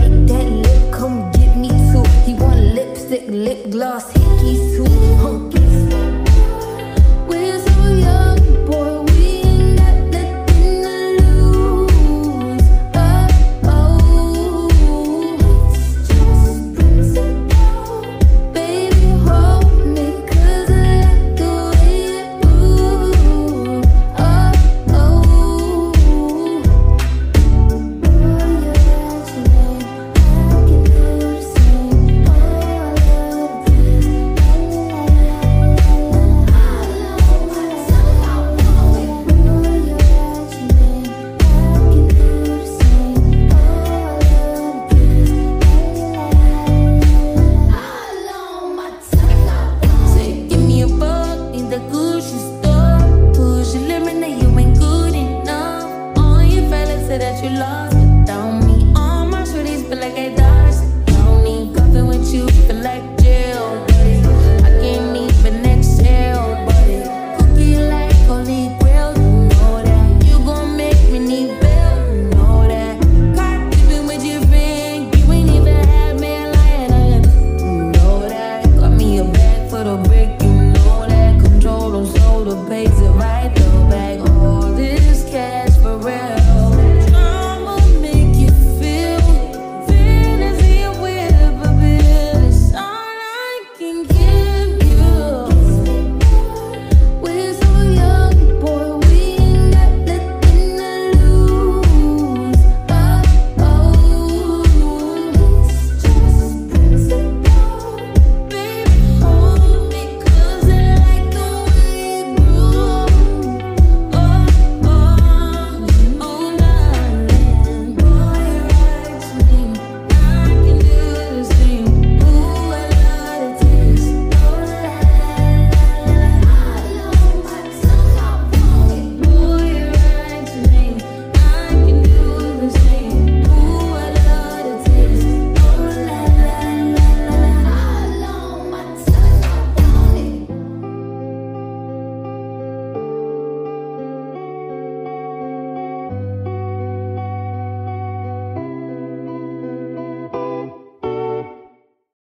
like that lip, come give me two. He want lipstick, lip gloss, hickey too. Hunky.